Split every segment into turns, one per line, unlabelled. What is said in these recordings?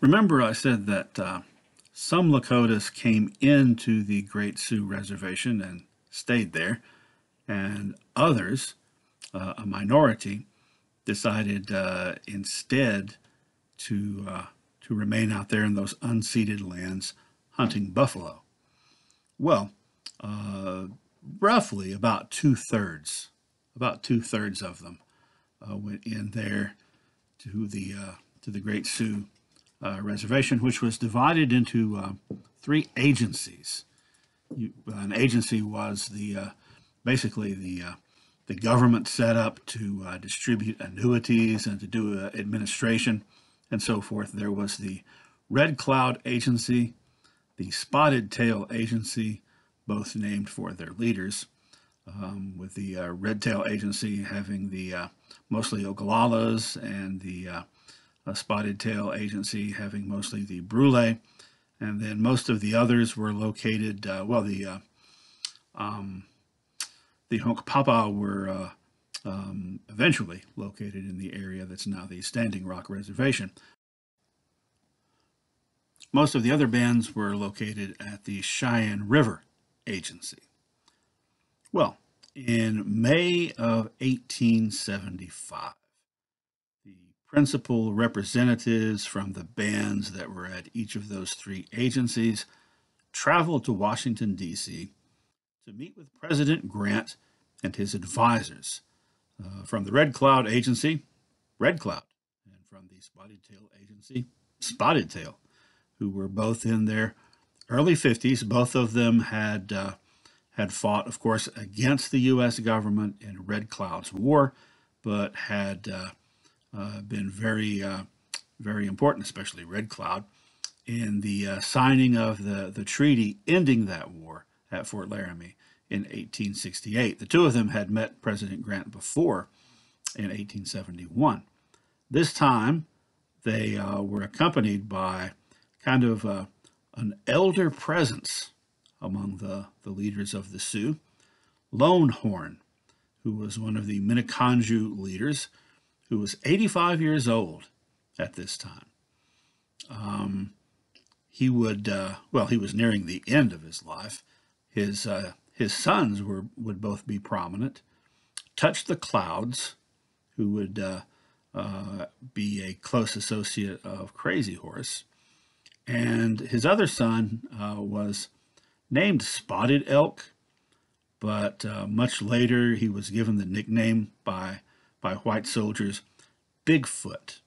Remember, I said that uh, some Lakotas came into the Great Sioux Reservation and stayed there, and others, uh, a minority, decided uh, instead to uh, to remain out there in those unceded lands hunting buffalo. Well, uh, roughly about two thirds, about two thirds of them uh, went in there to the to the Great Sioux uh, Reservation, which was divided into uh, three agencies. You, an agency was the uh, basically the uh, the government set up to distribute annuities and to do administration and so forth. There was the Red Cloud Agency, the Spotted Tail Agency, both named for their leaders, um, with the uh, Red Tail Agency having the uh, mostly Oglalas and the uh, uh, Spotted Tail Agency having mostly the Brule. And then most of the others were located, uh, well, the uh, um, the Hunkpapa were um, eventually located in the area that's now the Standing Rock Reservation. Most of the other bands were located at the Cheyenne River Agency. Well, in May of 1875, the principal representatives from the bands that were at each of those three agencies traveled to Washington, D.C. to meet with President Grant and his advisors uh, from the Red Cloud Agency, Red Cloud, and from the Spotted Tail Agency, Spotted Tail, who were both in their early 50s. Both of them had uh, had fought, of course, against the U.S. government in Red Cloud's war, but had uh, been very, uh, very important, especially Red Cloud, in the uh, signing of the, the treaty ending that war at Fort Laramie in 1868. The two of them had met President Grant before in 1871. This time, they uh, were accompanied by kind of uh, an elder presence among the, the leaders of the Sioux. Lone Horn, who was one of the Miniconjou leaders, who was 85 years old at this time. Um, he would, uh, well, he was nearing the end of his life. His, uh, his sons were, would both be prominent. Touch the Clouds, who would uh, uh be a close associate of Crazy Horse. And his other son uh, was named Spotted Elk, but uh, much later he was given the nickname by, by white soldiers Bigfoot.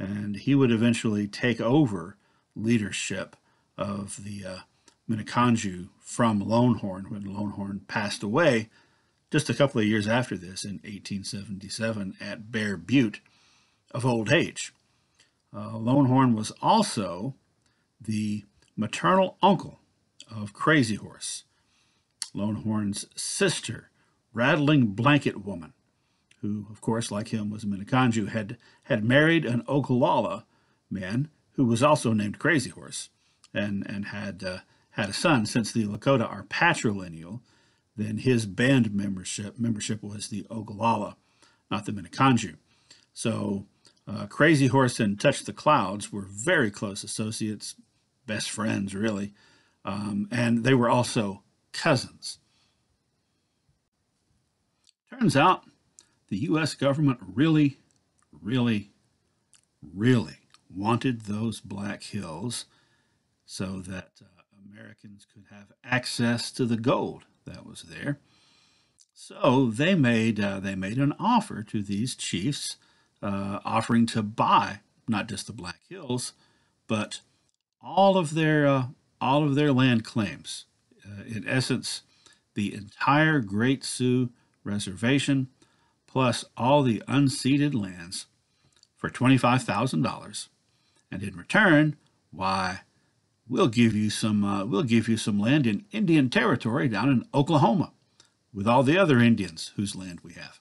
And he would eventually take over leadership of the uh, from Lone Horn when Lone Horn passed away just a couple of years after this in 1877 at Bear Butte of old age. Uh, Lone Horn was also the maternal uncle of Crazy Horse, Lone Horn's sister, Rattling Blanket Woman, who, of course, like him, was a Miniconjou, had, had married an Oglala man who was also named Crazy Horse and, and had, uh, had a son. Since the Lakota are patrilineal, then his band membership membership was the Oglala, not the Miniconjou. So uh, Crazy Horse and Touch the Clouds were very close associates, best friends, really. Um, and they were also cousins. Turns out the U.S. government really, really, really wanted those Black Hills so that uh, Americans could have access to the gold that was there. So they made uh, they made an offer to these chiefs, uh, offering to buy not just the Black Hills, but all of their uh, all of their land claims. Uh, in essence, the entire Great Sioux Reservation, plus all the unceded lands, for $25,000. And in return, why, we'll give you some uh, we'll give you some land in Indian Territory down in Oklahoma, with all the other Indians whose land we have.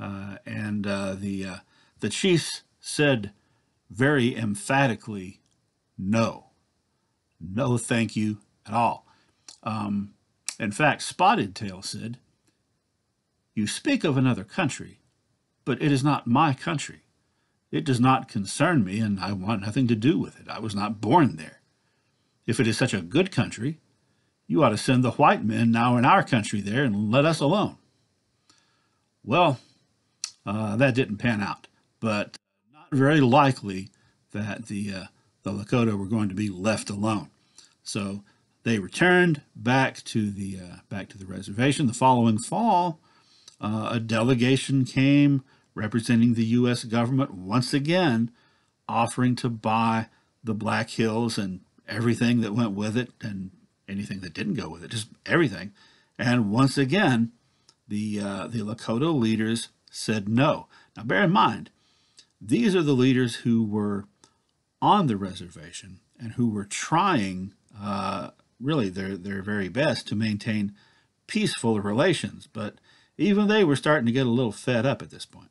Uh, and uh, the uh, the chiefs said very emphatically, no. No, thank you at all. Um, in fact, Spotted Tail said, You speak of another country, but it is not my country. It does not concern me, and I want nothing to do with it. I was not born there. If it is such a good country, you ought to send the white men now in our country there and let us alone. Well, uh, that didn't pan out, but not very likely that the uh, the Lakota were going to be left alone. So they returned back to the uh, back to the reservation. The following fall, uh, a delegation came representing the U.S. government once again, offering to buy the Black Hills and everything that went with it, and anything that didn't go with it, just everything. And once again, the uh, the Lakota leaders said no. Now, bear in mind, these are the leaders who were on the reservation and who were trying uh, really their, their very best to maintain peaceful relations. But even they were starting to get a little fed up at this point.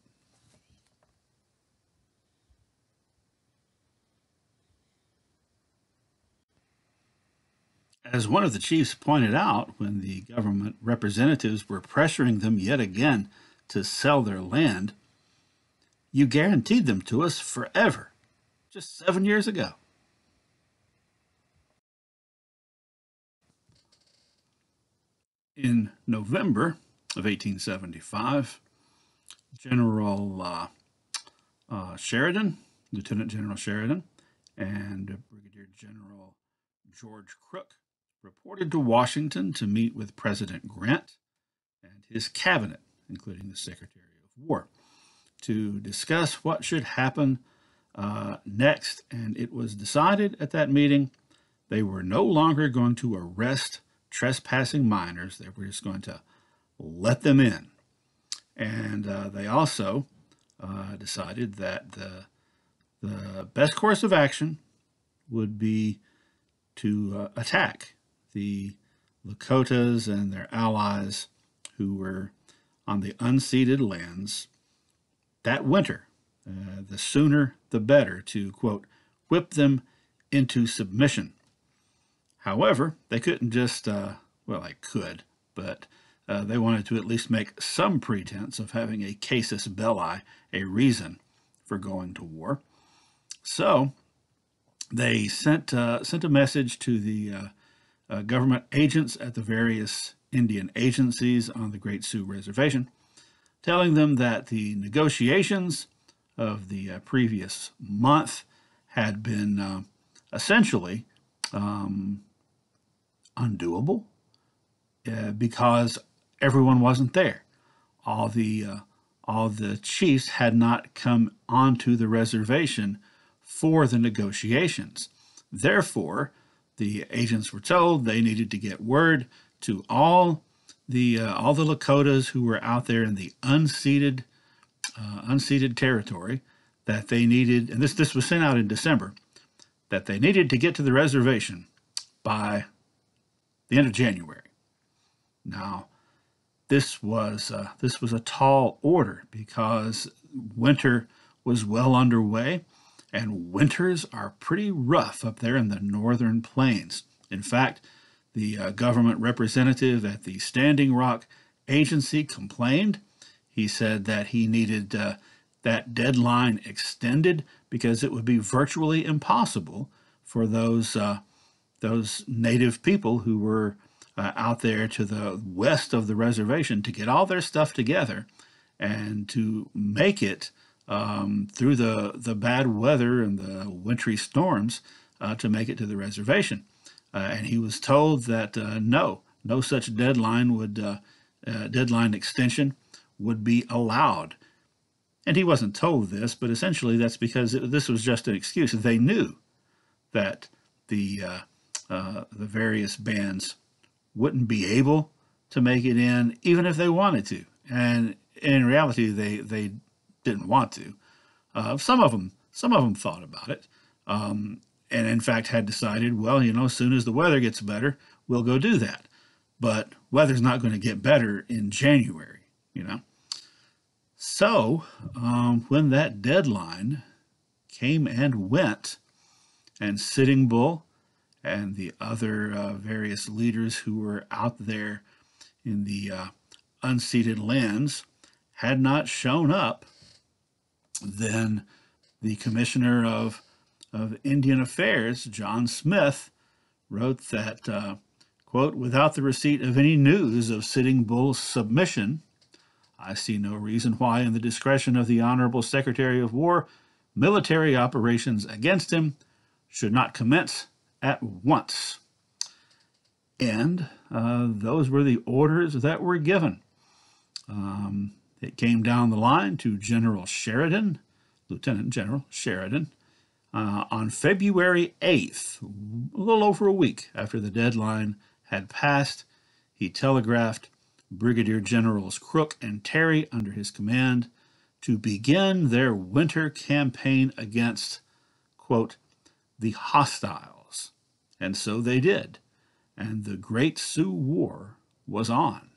As one of the chiefs pointed out when the government representatives were pressuring them yet again to sell their land, you guaranteed them to us forever, just seven years ago. In November of 1875, General uh, uh, Sheridan, Lieutenant General Sheridan, and Brigadier General George Crook reported to Washington to meet with President Grant and his cabinet, including the Secretary of War, to discuss what should happen uh, next. And it was decided at that meeting they were no longer going to arrest trespassing miners. They were just going to let them in. And uh, they also uh, decided that the, the best course of action would be to uh, attack the Lakotas and their allies who were on the unceded lands that winter. Uh, the sooner the better to, quote, whip them into submission. However, they couldn't just, uh, well, they could, but uh, they wanted to at least make some pretense of having a casus belli, a reason for going to war. So they sent, uh, sent a message to the uh, uh, government agents at the various Indian agencies on the Great Sioux Reservation, telling them that the negotiations of the uh, previous month had been essentially um, undoable uh, because everyone wasn't there. All the uh, all the chiefs had not come onto the reservation for the negotiations. Therefore, the agents were told they needed to get word to all the uh, all the Lakotas who were out there in the unceded uh, unceded territory that they needed, and this this was sent out in December, that they needed to get to the reservation by the end of January. Now, this was uh, this was a tall order because winter was well underway, and winters are pretty rough up there in the northern plains. In fact, the uh, government representative at the Standing Rock Agency complained. He said that he needed uh, that deadline extended because it would be virtually impossible for those uh, those native people who were uh, out there to the west of the reservation to get all their stuff together and to make it um, through the, the bad weather and the wintry storms uh, to make it to the reservation. Uh, and he was told that uh, no, no such deadline would uh, uh, deadline extension would be allowed. And he wasn't told this, but essentially that's because it, this was just an excuse. They knew that the uh, the various bands wouldn't be able to make it in, even if they wanted to. And in reality, they they didn't want to. Uh, some of them some of them thought about it, um, and in fact had decided, well, you know, as soon as the weather gets better, we'll go do that. But weather's not going to get better in January, you know. So um, when that deadline came and went, and Sitting Bull and the other uh, various leaders who were out there in the uh, unceded lands had not shown up, then the Commissioner of, of Indian Affairs, John Smith, wrote that, uh, quote, without the receipt of any news of Sitting Bull's submission, I see no reason why, in the discretion of the Honorable Secretary of War, military operations against him should not commence at once. And uh, those were the orders that were given. Um, it came down the line to General Sheridan, Lieutenant General Sheridan, uh, on February 8th, a little over a week after the deadline had passed. He telegraphed Brigadier Generals Crook and Terry under his command to begin their winter campaign against, quote, the hostiles. And so they did. And the Great Sioux War was on.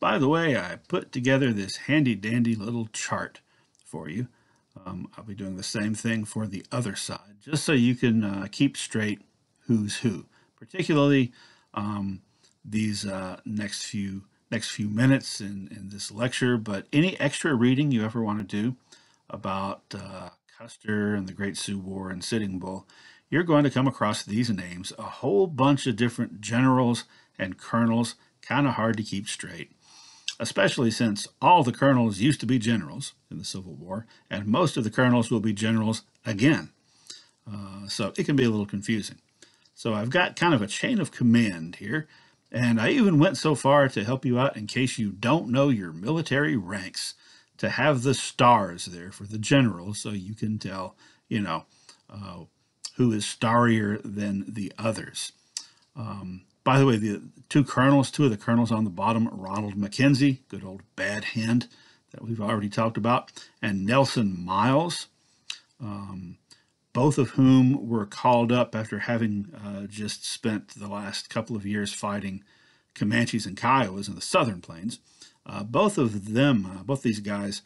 By the way, I put together this handy dandy little chart for you. Um, I'll be doing the same thing for the other side, just so you can uh, keep straight who's who, particularly um, these uh, next few next few minutes in, in this lecture. But any extra reading you ever want to do about uh, Custer and the Great Sioux War and Sitting Bull, you're going to come across these names, a whole bunch of different generals and colonels, kind of hard to keep straight especially since all the colonels used to be generals in the Civil War, and most of the colonels will be generals again. Uh, so it can be a little confusing. So I've got kind of a chain of command here, and I even went so far to help you out in case you don't know your military ranks, to have the stars there for the generals so you can tell, you know, uh, who is starrier than the others. Um, by the way, the two colonels, two of the colonels on the bottom, Ranald Mackenzie, good old bad hand that we've already talked about, and Nelson Miles, um, both of whom were called up after having uh, just spent the last couple of years fighting Comanches and Kiowas in the southern plains. Uh, both of them, uh, both these guys,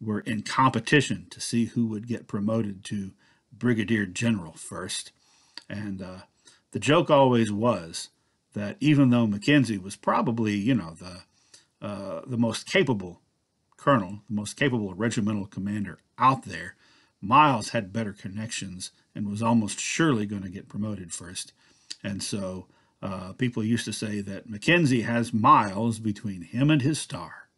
were in competition to see who would get promoted to brigadier general first. And uh, the joke always was that even though Mackenzie was probably, you know, the uh, the most capable colonel, the most capable regimental commander out there, Miles had better connections and was almost surely going to get promoted first. And so uh, people used to say that Mackenzie has Miles between him and his star.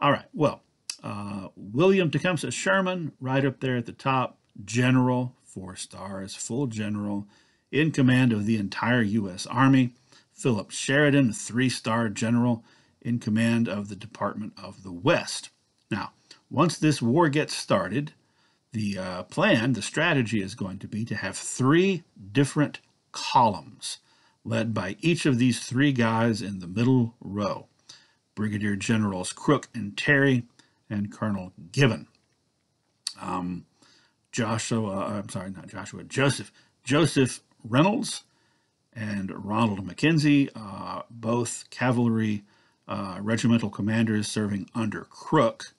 All right, well, uh, William Tecumseh Sherman, right up there at the top, general, four stars, full general in command of the entire U.S. Army, Philip Sheridan, three star general in command of the Department of the West. Now, once this war gets started, the uh, plan, the strategy is going to be to have three different columns led by each of these three guys in the middle row Brigadier Generals Crook and Terry and Colonel Gibbon. Um, Joshua, I'm sorry, not Joshua, Joseph, Joseph Reynolds and Ranald Mackenzie, uh, both cavalry uh, regimental commanders serving under Crook.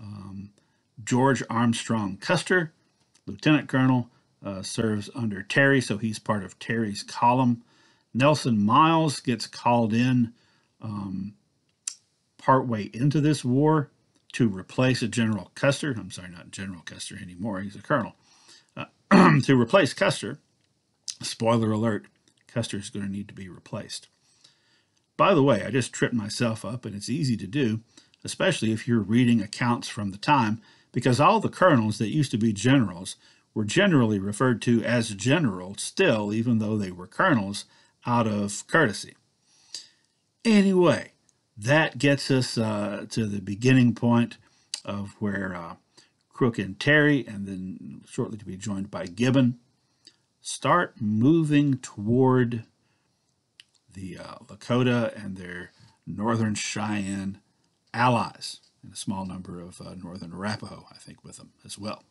Um, George Armstrong Custer, lieutenant colonel, uh, serves under Terry, so he's part of Terry's column. Nelson Miles gets called in um, partway into this war to replace a General Custer. I'm sorry, not General Custer anymore, he's a colonel. Uh, to replace Custer Spoiler alert, Custer is going to need to be replaced. By the way, I just tripped myself up, and it's easy to do, especially if you're reading accounts from the time, because all the colonels that used to be generals were generally referred to as generals still, even though they were colonels, out of courtesy. Anyway, that gets us uh, to the beginning point of where uh, Crook and Terry, and then shortly to be joined by Gibbon, start moving toward the uh, Lakota and their northern Cheyenne allies, and a small number of uh, northern Arapaho, I think, with them as well.